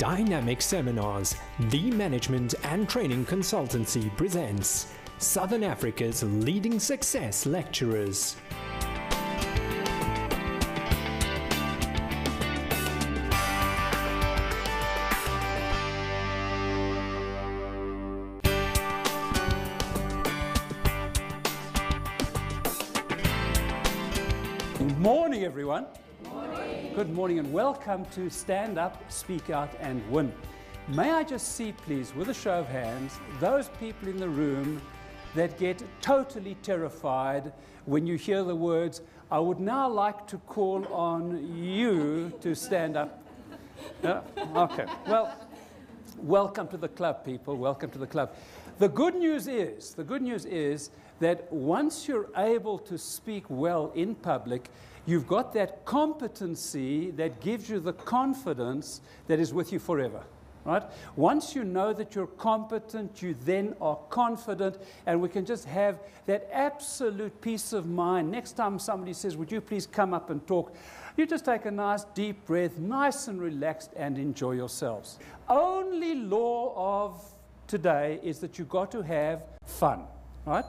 Dynamic Seminars, the management and training consultancy presents Southern Africa's leading success lecturers. Good morning, everyone. Good morning. And welcome to Stand Up, Speak Out, and Win. May I just see, please, with a show of hands, those people in the room that get totally terrified when you hear the words, I would now like to call on you to stand up. Yeah? Okay. Well, welcome to the club, people. Welcome to the club. The good news is, the good news is that once you're able to speak well in public, you've got that competency that gives you the confidence that is with you forever. Right? Once you know that you're competent, you then are confident, and we can just have that absolute peace of mind. Next time somebody says, Would you please come up and talk? You just take a nice deep breath, nice and relaxed, and enjoy yourselves. Only law of today is that you've got to have fun. Right?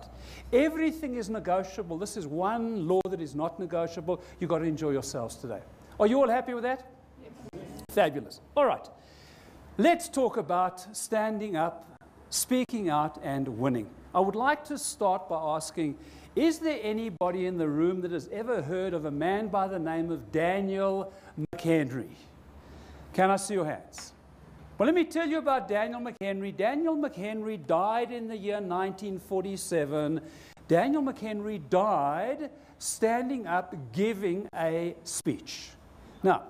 Everything is negotiable. This is one law that is not negotiable. You've got to enjoy yourselves today. Are you all happy with that? Yes. Fabulous. All right. Let's talk about standing up, speaking out, and winning. I would like to start by asking Is there anybody in the room that has ever heard of a man by the name of Daniel McHenry? Can I see your hands? Well, let me tell you about Daniel McHenry. Daniel McHenry died in the year 1947. Daniel McHenry died standing up giving a speech. Now,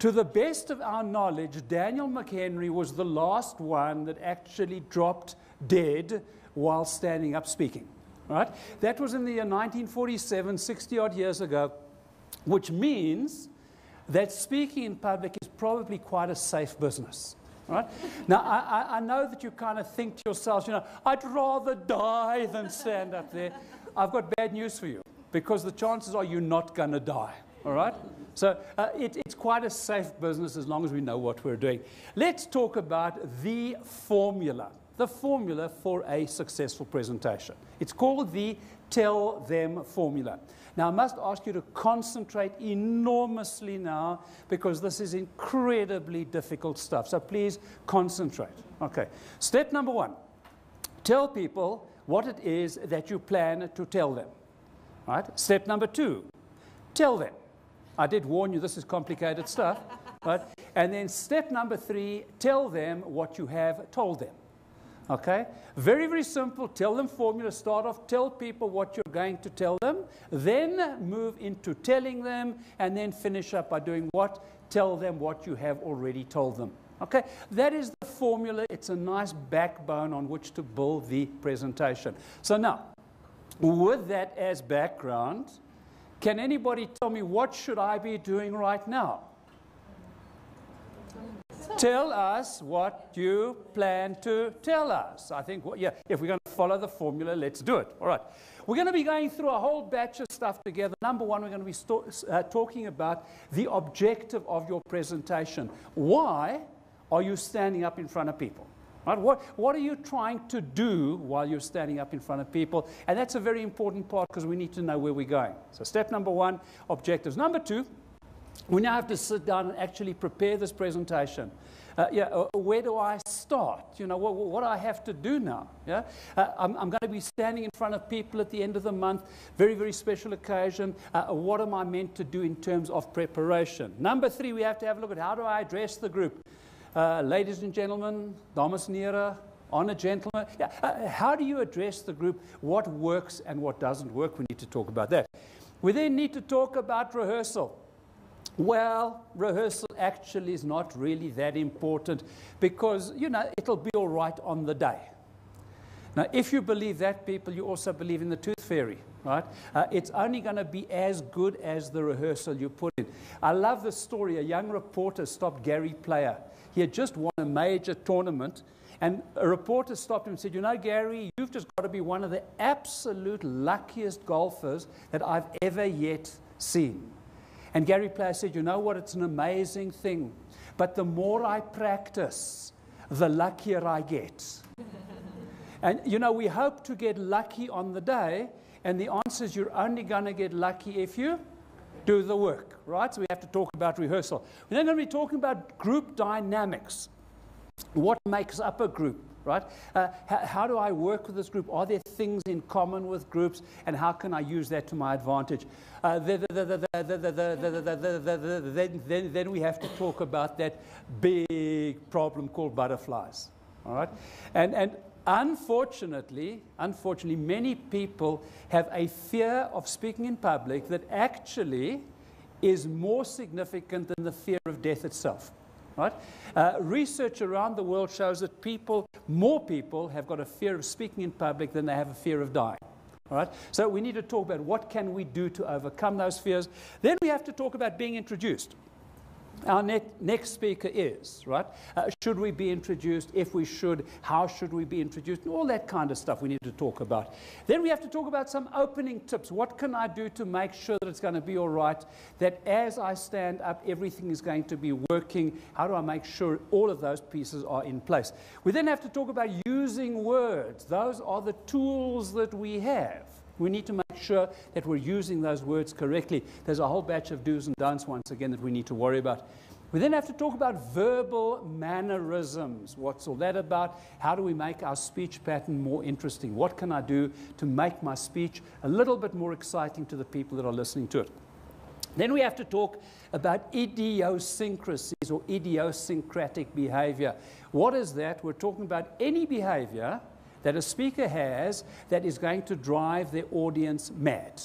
to the best of our knowledge, Daniel McHenry was the last one that actually dropped dead while standing up speaking. Right? That was in the year 1947, 60 odd years ago, which means that speaking in public is probably quite a safe business. Right? Now, I, I know that you kind of think to yourselves, you know, I'd rather die than stand up there. I've got bad news for you because the chances are you're not going to die. All right? So uh, it, it's quite a safe business as long as we know what we're doing. Let's talk about the formula, the formula for a successful presentation. It's called the Tell Them formula. Now, I must ask you to concentrate enormously now because this is incredibly difficult stuff. So please concentrate. Okay. Step number one tell people what it is that you plan to tell them. Right? Step number two tell them. I did warn you this is complicated stuff. Right? And then step number three tell them what you have told them. Okay? Very, very simple. Tell them formula. Start off, tell people what you're going to tell them. Then move into telling them, and then finish up by doing what? Tell them what you have already told them. Okay? That is the formula. It's a nice backbone on which to build the presentation. So now, with that as background, can anybody tell me what should I be doing right now? Tell us what you plan to tell us. I think, yeah, if we're going to follow the formula, let's do it. All right. We're going to be going through a whole batch of stuff together. Number one, we're going to be uh, talking about the objective of your presentation. Why are you standing up in front of people? Right? What, what are you trying to do while you're standing up in front of people? And that's a very important part because we need to know where we're going. So, step number one objectives. Number two, we now have to sit down and actually prepare this presentation. Uh, yeah, uh, where do I start? You know, what, what I have to do now? Yeah, uh, I'm, I'm, going to be standing in front of people at the end of the month. Very, very special occasion. Uh, what am I meant to do in terms of preparation? Number three, we have to have a look at how do I address the group. Uh, ladies and gentlemen, dames en heren, honor gentlemen. Yeah, how do you address the group? What works and what doesn't work? We need to talk about that. We then need to talk about rehearsal. Well, rehearsal actually is not really that important because, you know, it'll be all right on the day. Now, if you believe that, people, you also believe in the tooth fairy, right? Uh, it's only going to be as good as the rehearsal you put in. I love the story. A young reporter stopped Gary Player. He had just won a major tournament, and a reporter stopped him and said, You know, Gary, you've just got to be one of the absolute luckiest golfers that I've ever yet seen. And Gary Player said, You know what? It's an amazing thing. But the more I practice, the luckier I get. and you know, we hope to get lucky on the day, and the answer is you're only going to get lucky if you do the work, right? So we have to talk about rehearsal. We're then going to be talking about group dynamics. What makes up a group? Right? Uh, how, how, do I work with this group? Are there things in common with groups, and how can I use that to my advantage? then, we have to talk about that big problem called butterflies, all right? And, and unfortunately, unfortunately, many people have a fear of speaking in public that actually is more significant than the fear of death itself. Right? Uh, research around the world shows that people, more people, have got a fear of speaking in public than they have a fear of dying. All right? So we need to talk about what can we do to overcome those fears. Then we have to talk about being introduced our ne next speaker is, right? Uh, should we be introduced? If we should, how should we be introduced? And all that kind of stuff we need to talk about. Then we have to talk about some opening tips. What can I do to make sure that it's going to be all right? That as I stand up, everything is going to be working. How do I make sure all of those pieces are in place? We then have to talk about using words. Those are the tools that we have. We need to make sure that we're using those words correctly. There's a whole batch of do's and don'ts, once again, that we need to worry about. We then have to talk about verbal mannerisms. What's all that about? How do we make our speech pattern more interesting? What can I do to make my speech a little bit more exciting to the people that are listening to it? Then we have to talk about idiosyncrasies or idiosyncratic behavior. What is that? We're talking about any behavior that a speaker has that is going to drive their audience mad.